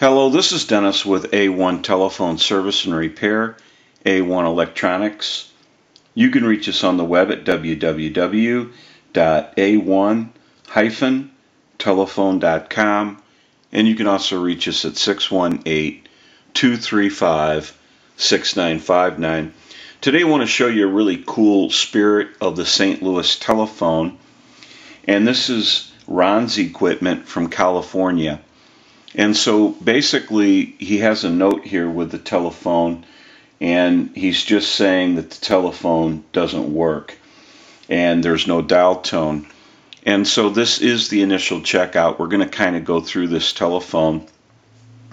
Hello, this is Dennis with A1 Telephone Service and Repair, A1 Electronics. You can reach us on the web at www.a1-telephone.com and you can also reach us at 618-235-6959. Today I want to show you a really cool spirit of the St. Louis telephone and this is Ron's equipment from California. And so basically, he has a note here with the telephone, and he's just saying that the telephone doesn't work and there's no dial tone. And so this is the initial checkout. We're going to kind of go through this telephone.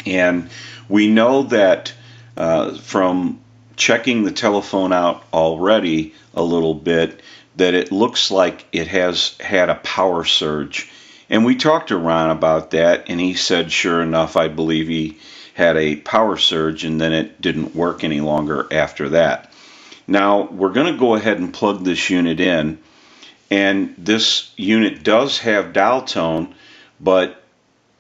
And we know that uh, from checking the telephone out already a little bit, that it looks like it has had a power surge. And we talked to Ron about that, and he said, sure enough, I believe he had a power surge, and then it didn't work any longer after that. Now, we're going to go ahead and plug this unit in, and this unit does have dial tone, but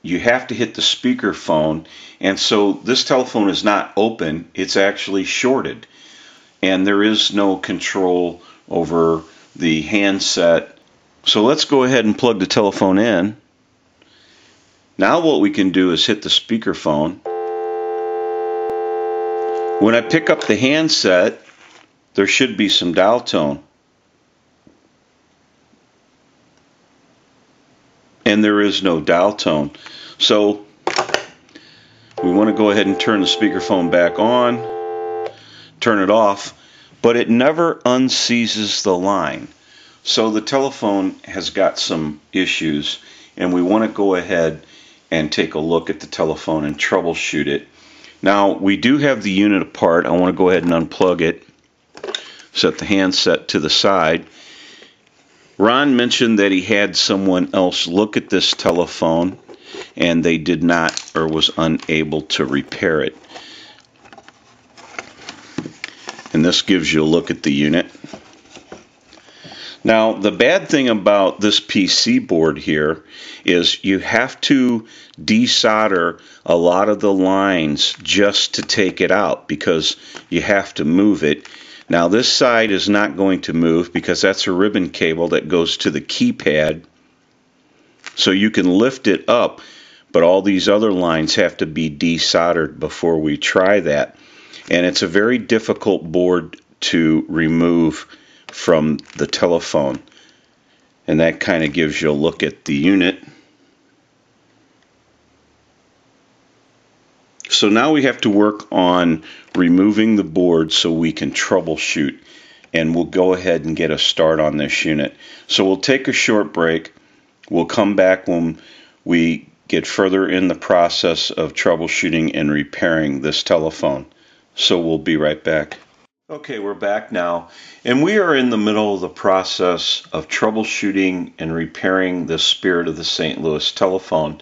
you have to hit the speaker phone, and so this telephone is not open, it's actually shorted, and there is no control over the handset so let's go ahead and plug the telephone in. Now what we can do is hit the speakerphone. When I pick up the handset, there should be some dial tone. And there is no dial tone. So we want to go ahead and turn the speakerphone back on, turn it off, but it never unseizes the line. So the telephone has got some issues and we want to go ahead and take a look at the telephone and troubleshoot it. Now we do have the unit apart. I want to go ahead and unplug it. Set the handset to the side. Ron mentioned that he had someone else look at this telephone and they did not or was unable to repair it. And this gives you a look at the unit. Now, the bad thing about this PC board here is you have to desolder a lot of the lines just to take it out because you have to move it. Now, this side is not going to move because that's a ribbon cable that goes to the keypad. So you can lift it up, but all these other lines have to be desoldered before we try that. And it's a very difficult board to remove from the telephone. And that kind of gives you a look at the unit. So now we have to work on removing the board so we can troubleshoot. And we'll go ahead and get a start on this unit. So we'll take a short break. We'll come back when we get further in the process of troubleshooting and repairing this telephone. So we'll be right back. Okay, we're back now, and we are in the middle of the process of troubleshooting and repairing the spirit of the St. Louis telephone.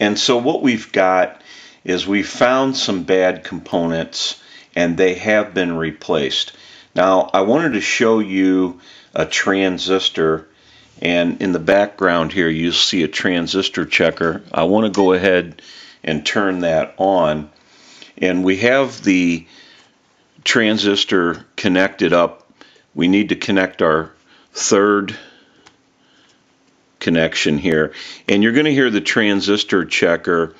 And so, what we've got is we found some bad components and they have been replaced. Now, I wanted to show you a transistor, and in the background here, you'll see a transistor checker. I want to go ahead and turn that on, and we have the transistor connected up, we need to connect our third connection here. And you're going to hear the transistor checker.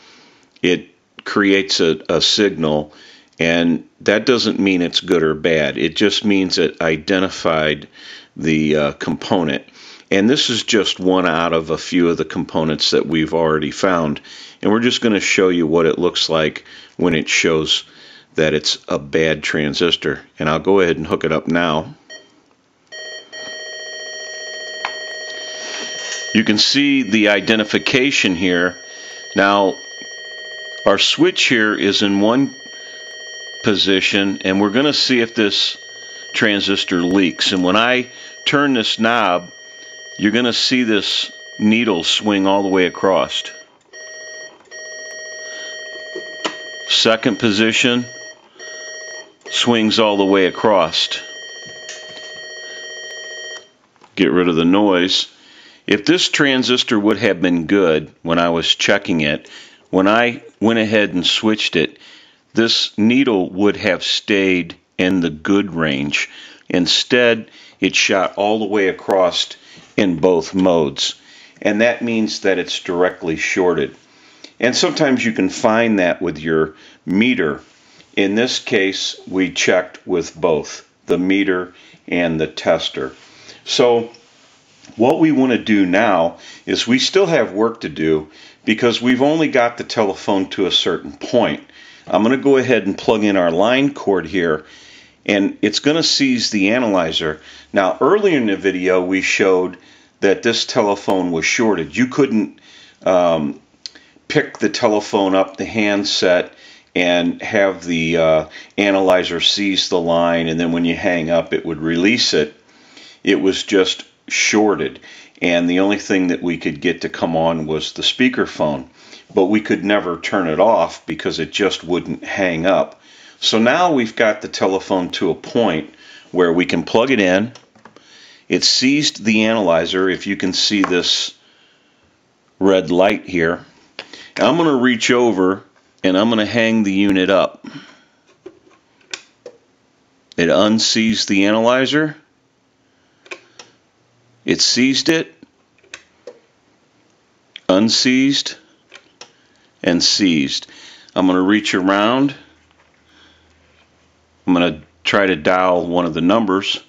It creates a, a signal, and that doesn't mean it's good or bad. It just means it identified the uh, component. And this is just one out of a few of the components that we've already found. And we're just going to show you what it looks like when it shows that it's a bad transistor. And I'll go ahead and hook it up now. You can see the identification here. Now, our switch here is in one position, and we're going to see if this transistor leaks. And when I turn this knob, you're going to see this needle swing all the way across. Second position, swings all the way across. Get rid of the noise. If this transistor would have been good when I was checking it, when I went ahead and switched it, this needle would have stayed in the good range. Instead, it shot all the way across in both modes. And that means that it's directly shorted. And sometimes you can find that with your meter. In this case, we checked with both the meter and the tester. So what we want to do now is we still have work to do because we've only got the telephone to a certain point. I'm going to go ahead and plug in our line cord here and it's going to seize the analyzer. Now earlier in the video we showed that this telephone was shorted. You couldn't um, pick the telephone up, the handset, and have the uh, analyzer seize the line, and then when you hang up, it would release it. It was just shorted, and the only thing that we could get to come on was the speakerphone, but we could never turn it off because it just wouldn't hang up. So now we've got the telephone to a point where we can plug it in it seized the analyzer, if you can see this red light here. I'm going to reach over and I'm going to hang the unit up. It unseized the analyzer. It seized it, unseized, and seized. I'm going to reach around. I'm going to try to dial one of the numbers.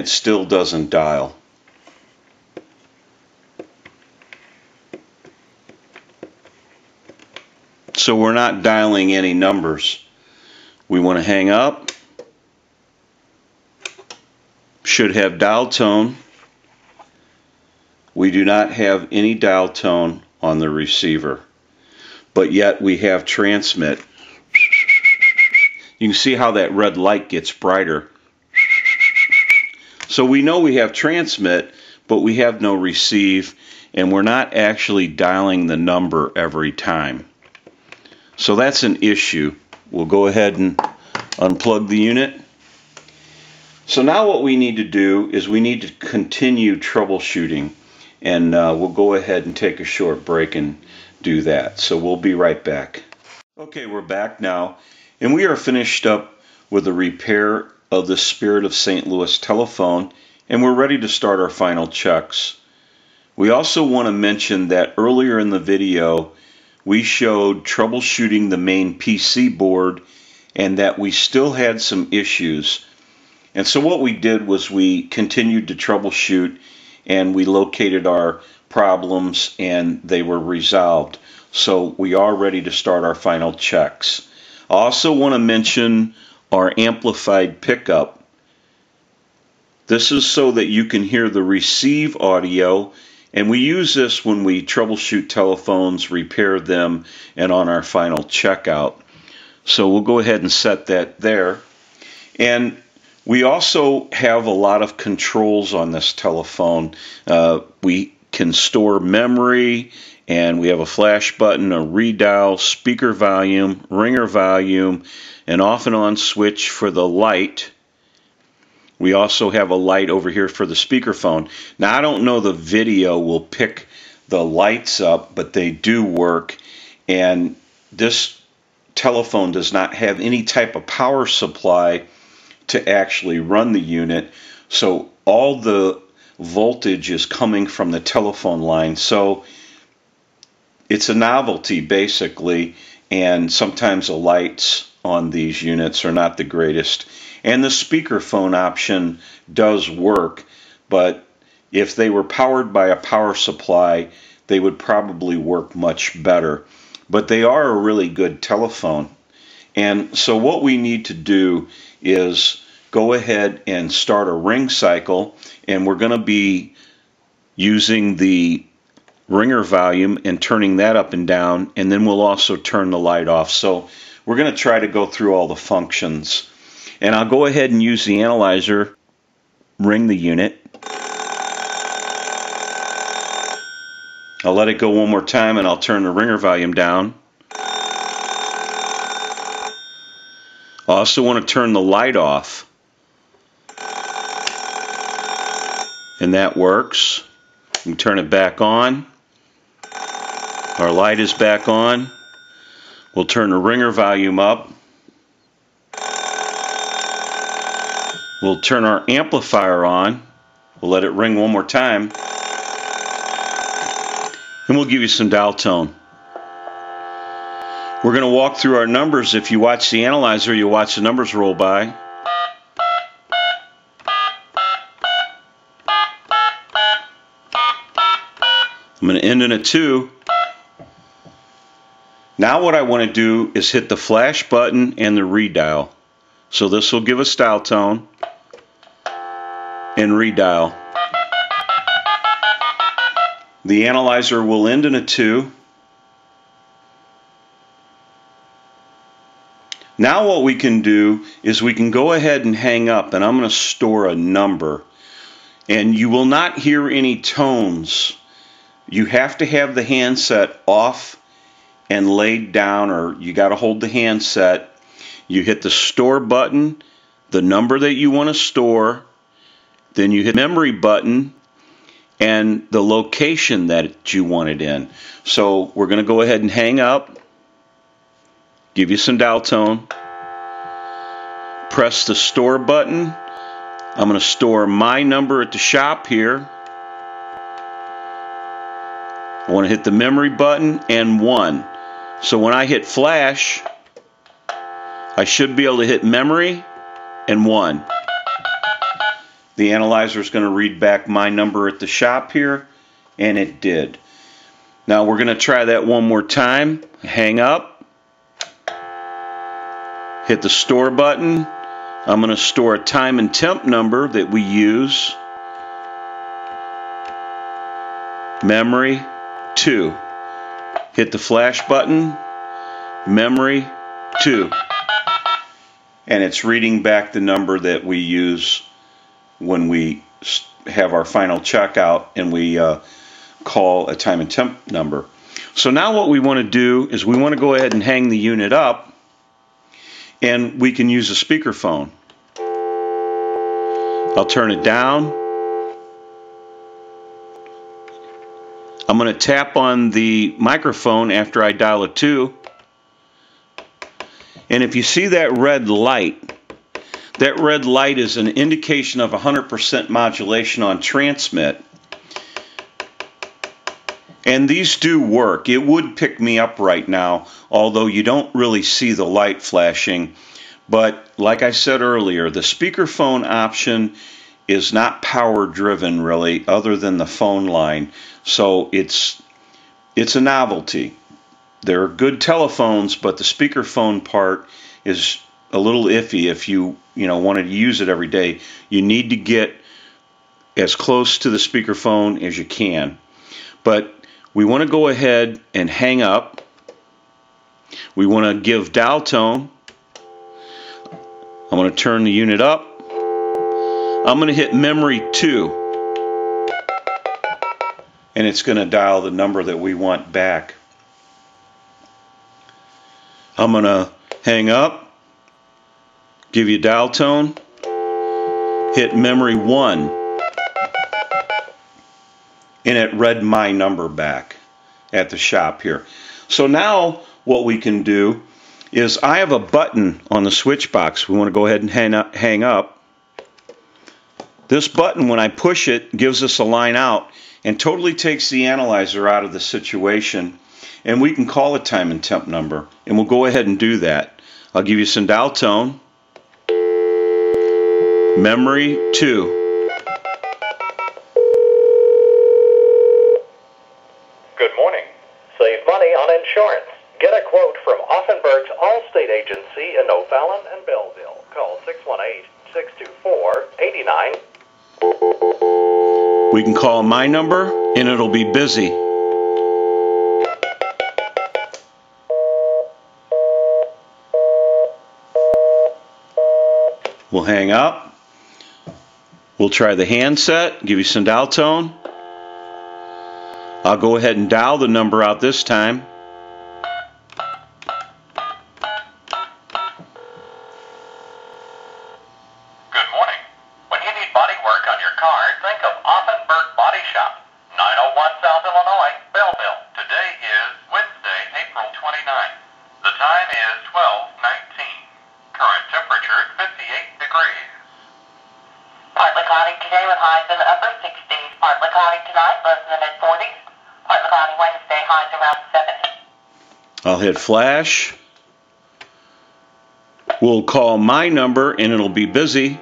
It still doesn't dial. So we're not dialing any numbers. We want to hang up. Should have dial tone. We do not have any dial tone on the receiver. But yet we have transmit. You can see how that red light gets brighter so we know we have transmit, but we have no receive, and we're not actually dialing the number every time. So that's an issue. We'll go ahead and unplug the unit. So now what we need to do is we need to continue troubleshooting and uh, we'll go ahead and take a short break and do that. So we'll be right back. Okay, we're back now and we are finished up with the repair of the Spirit of St. Louis telephone, and we're ready to start our final checks. We also want to mention that earlier in the video, we showed troubleshooting the main PC board and that we still had some issues. And so what we did was we continued to troubleshoot and we located our problems and they were resolved. So we are ready to start our final checks. I also want to mention our amplified pickup. This is so that you can hear the receive audio and we use this when we troubleshoot telephones, repair them, and on our final checkout. So we'll go ahead and set that there. And we also have a lot of controls on this telephone. Uh, we can store memory, and we have a flash button, a redial, speaker volume, ringer volume, an off and on switch for the light. We also have a light over here for the speakerphone. Now, I don't know the video will pick the lights up, but they do work. And this telephone does not have any type of power supply to actually run the unit. So all the voltage is coming from the telephone line. So it's a novelty basically, and sometimes the lights on these units are not the greatest. And the speakerphone option does work, but if they were powered by a power supply, they would probably work much better. But they are a really good telephone. And so what we need to do is go ahead and start a ring cycle, and we're going to be using the ringer volume and turning that up and down, and then we'll also turn the light off. So we're going to try to go through all the functions. And I'll go ahead and use the analyzer, ring the unit. I'll let it go one more time and I'll turn the ringer volume down. I'll also want to turn the light off. And that works. We turn it back on. Our light is back on. We'll turn the ringer volume up. We'll turn our amplifier on. We'll let it ring one more time. And we'll give you some dial tone. We're going to walk through our numbers. If you watch the analyzer, you'll watch the numbers roll by. I'm going to end in a 2. Now what I want to do is hit the flash button and the redial. So this will give a style tone and redial. The analyzer will end in a 2. Now what we can do is we can go ahead and hang up and I'm going to store a number. And you will not hear any tones. You have to have the handset off and laid down or you got to hold the handset. You hit the store button, the number that you want to store, then you hit memory button and the location that you want it in. So we're going to go ahead and hang up, give you some dial tone, press the store button. I'm going to store my number at the shop here. I want to hit the memory button and 1. So when I hit flash, I should be able to hit memory and 1. The analyzer is going to read back my number at the shop here, and it did. Now we're going to try that one more time. Hang up. Hit the store button. I'm going to store a time and temp number that we use. Memory 2 hit the flash button, memory 2. And it's reading back the number that we use when we have our final checkout and we uh, call a time and temp number. So now what we want to do is we want to go ahead and hang the unit up and we can use a speakerphone. I'll turn it down I'm going to tap on the microphone after I dial a 2. And if you see that red light, that red light is an indication of 100% modulation on transmit. And these do work. It would pick me up right now, although you don't really see the light flashing. But like I said earlier, the speakerphone option is not power driven really other than the phone line. So it's it's a novelty. There are good telephones but the speakerphone part is a little iffy if you you know wanted to use it every day. You need to get as close to the speakerphone as you can. But we want to go ahead and hang up. We want to give dial tone. I'm going to turn the unit up I'm going to hit memory 2 and it's going to dial the number that we want back. I'm going to hang up, give you dial tone, hit memory 1 and it read my number back at the shop here. So now what we can do is I have a button on the switch box. We want to go ahead and hang up, hang up this button, when I push it, gives us a line out and totally takes the analyzer out of the situation. And we can call a time and temp number. And we'll go ahead and do that. I'll give you some dial tone. Memory 2. We can call my number and it'll be busy. We'll hang up. We'll try the handset, give you some dial tone. I'll go ahead and dial the number out this time. Good morning. When you need body work on your car, think of I'll hit flash. We'll call my number and it'll be busy.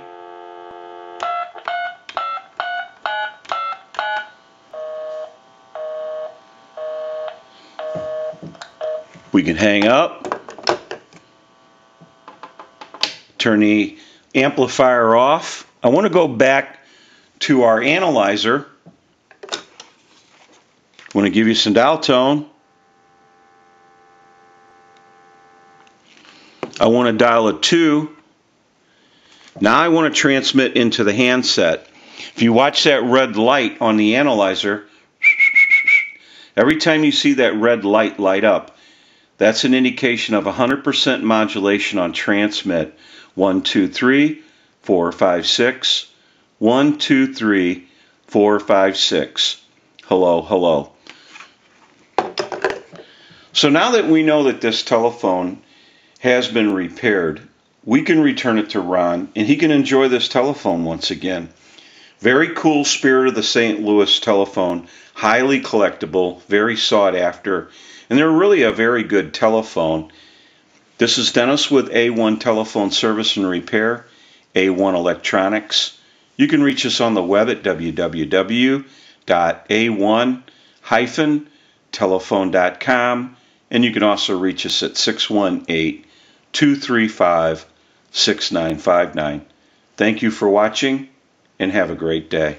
We can hang up. Turn the amplifier off. I want to go back to our analyzer. I want to give you some dial tone. I want to dial a 2. Now I want to transmit into the handset. If you watch that red light on the analyzer, every time you see that red light light up, that's an indication of 100% modulation on transmit. 1, 2, 3, 4, 5, 6. 1, 2, 3, 4, 5, 6. Hello, hello. So now that we know that this telephone has been repaired, we can return it to Ron and he can enjoy this telephone once again. Very cool Spirit of the St. Louis telephone, highly collectible, very sought after, and they're really a very good telephone. This is Dennis with A1 Telephone Service and Repair, A1 Electronics. You can reach us on the web at www.a1-telephone.com and you can also reach us at 618 235 6959. Thank you for watching and have a great day.